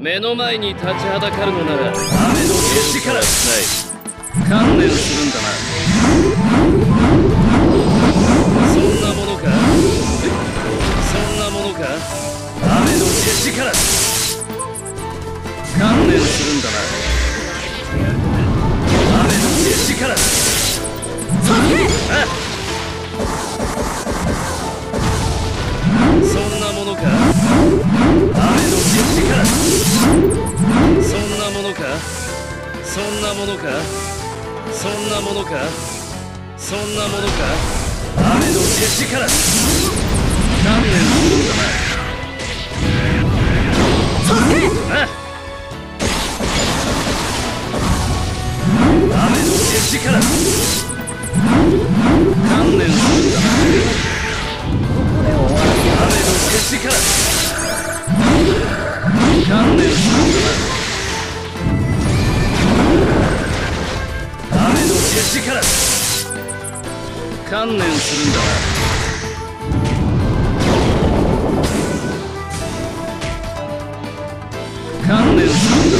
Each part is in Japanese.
目の前に立ちはだかるのなら雨の決からしない。観念するんだな。そんなものか？そんなものか？雨の決から。観念するんだな。雨の決から。あそんなものか？そんなものか？そんなものか？そんなものか？雨の決から。観念するんだなあ雨の決から。観念するんだな雨の決から。観念するんだ？観念するんだ？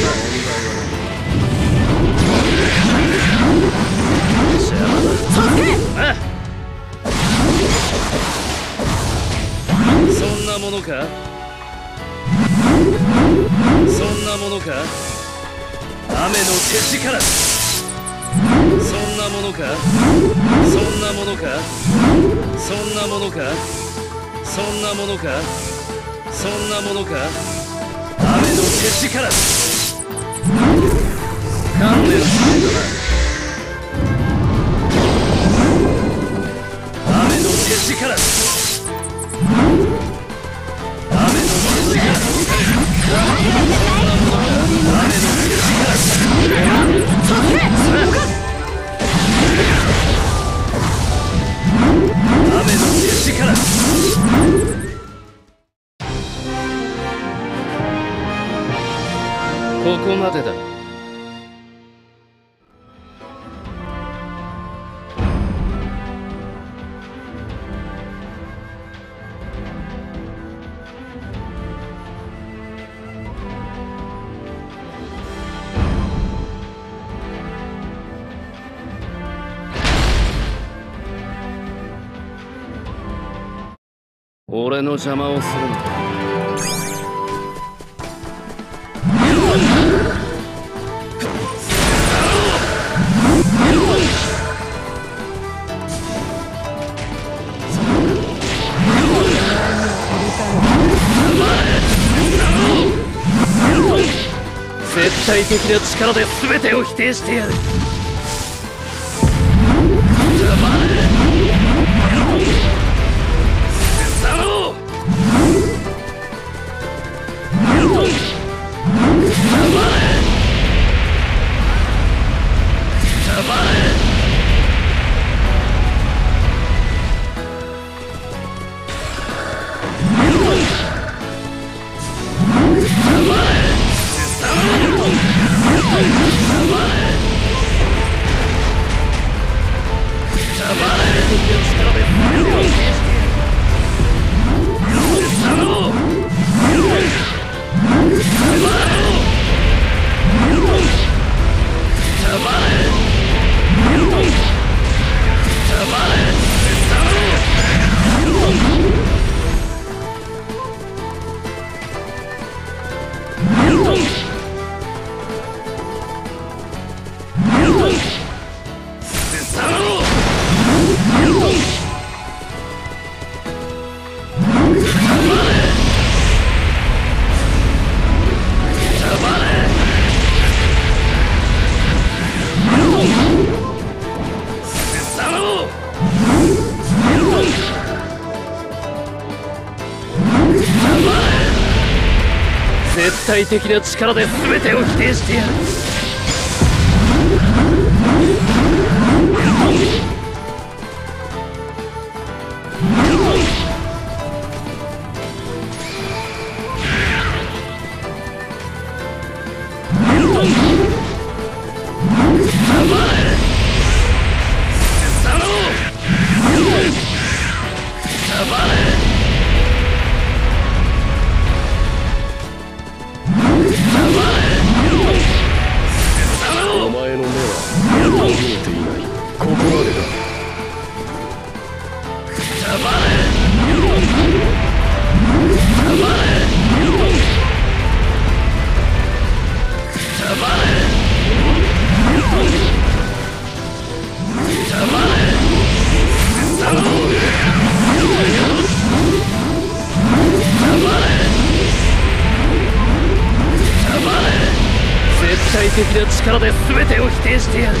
そんなものか？そんなものか？雨の決かなものか？そんなものか？そんなものか？そんなものか？そんなものか？雨の決から観念するんだな雨の決から雨の決から雨の決からまでだ俺の邪魔をするんだ体的な力で全てを否定してやる。体的な力で全てを否定してやる。力で全てを否定してやる。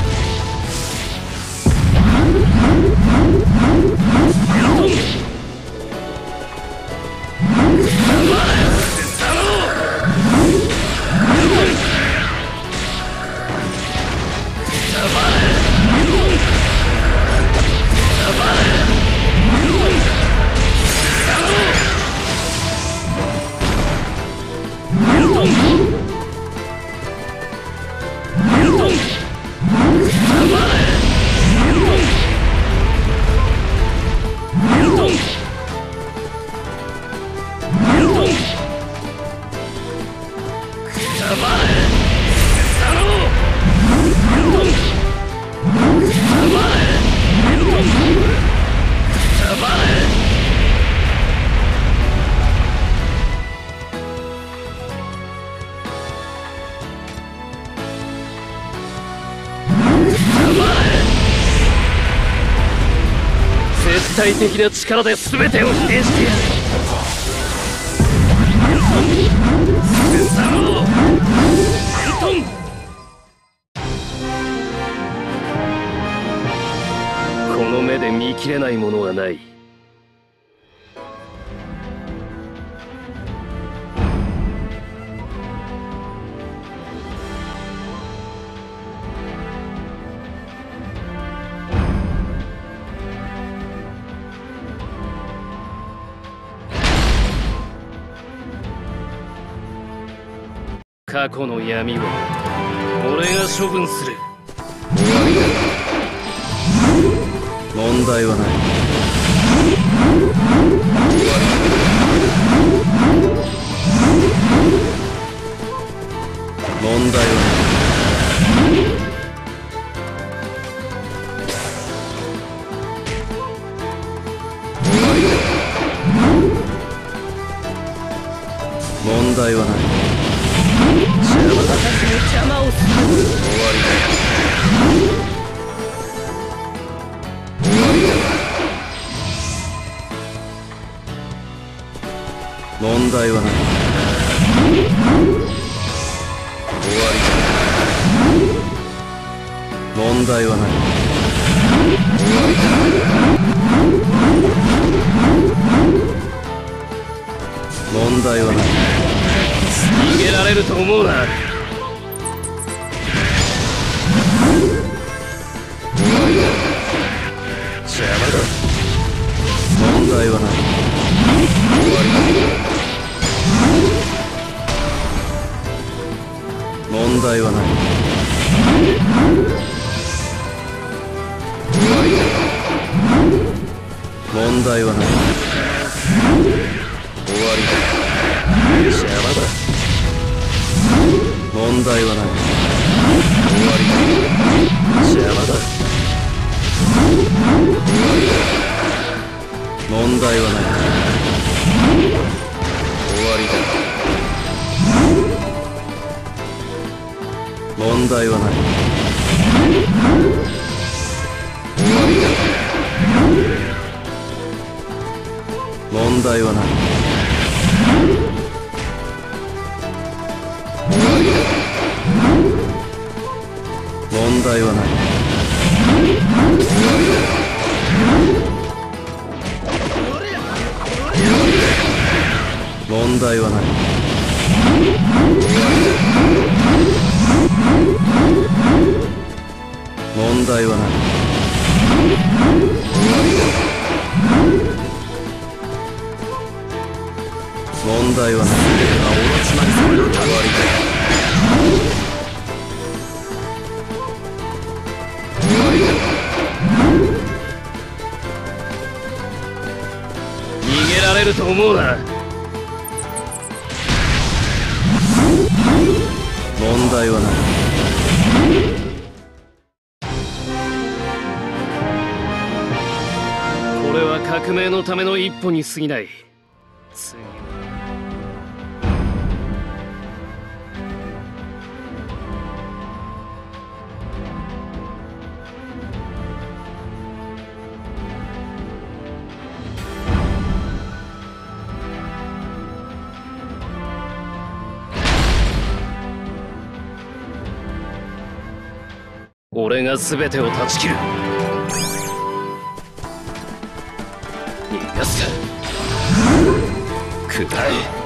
体的な力で全てを否定してやるこの目で見切れないものはない。過去の闇は俺が処分する。問題はない。問題は終わりだ。問題はない。問題はない。逃げられると思うな。邪魔だ。問題はない。終わりだ問題はない。問題はない。問題はない。問題はない。問題はない。問題はない。オロチマリ様の終わりだ逃げられると思うな。問題はない革命のための一歩に過ぎない。次は。俺が全てを断ち切る。逃がすか。くらえ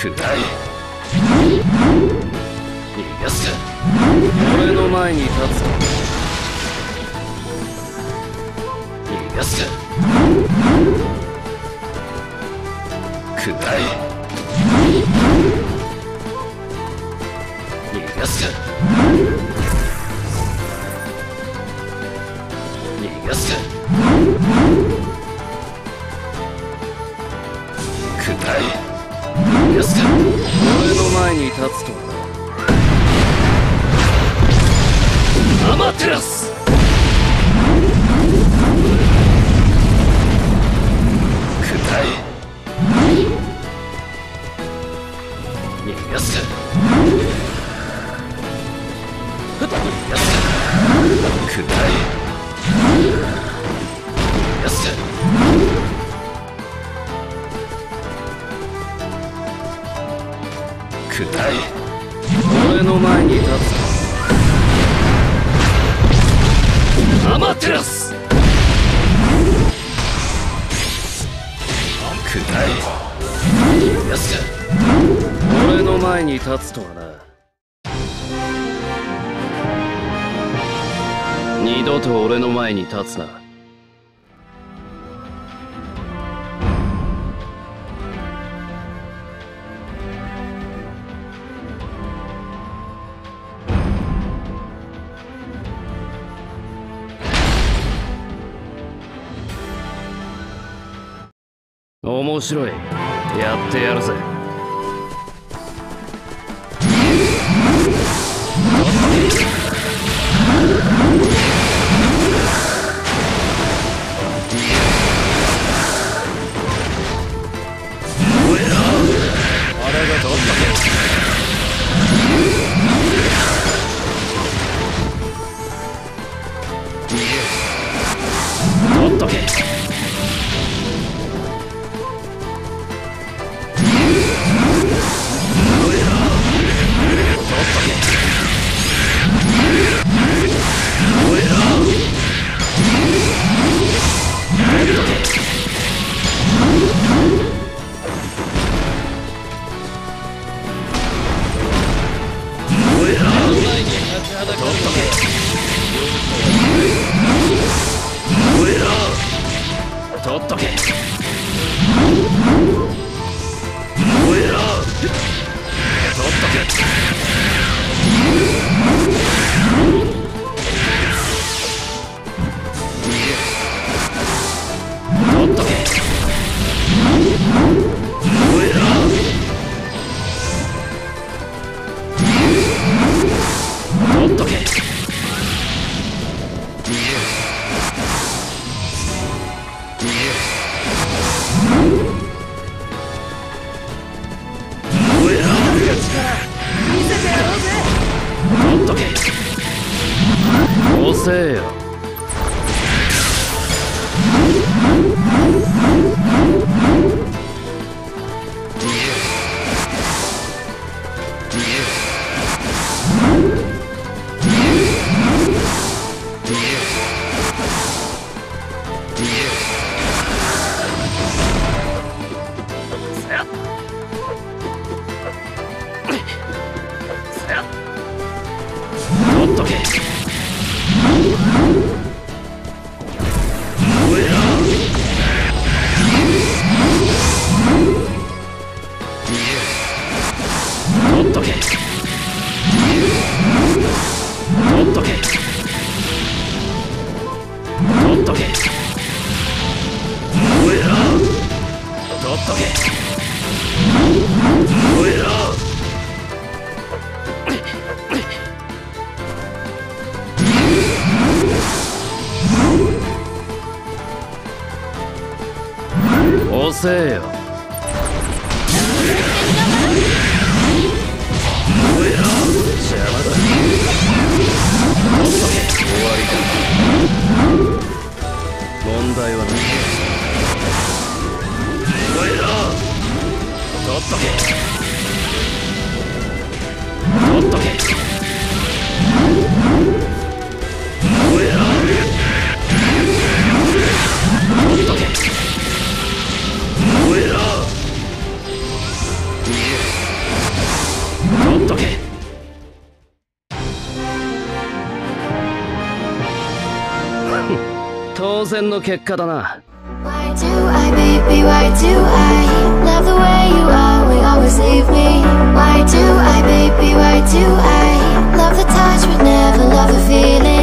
くらえ逃がすか俺の前に立つ逃がすかくらえ逃がすか？俺の前に立つとは。アマテラスくらえ逃がすか逃がすかくらえ俺の前に立つ。とアマテラスくらえ逃が俺の前に立つとはな。二度と俺の前に立つな。面白い。やってやるぜ。どっとけ。とっとけ。とっとけとっとけ sale. 念の結果だな。Why do I, baby, why do I? Love the way you are, we always leave me. Why do I, baby, why do I? Love the touch, but never love the feeling.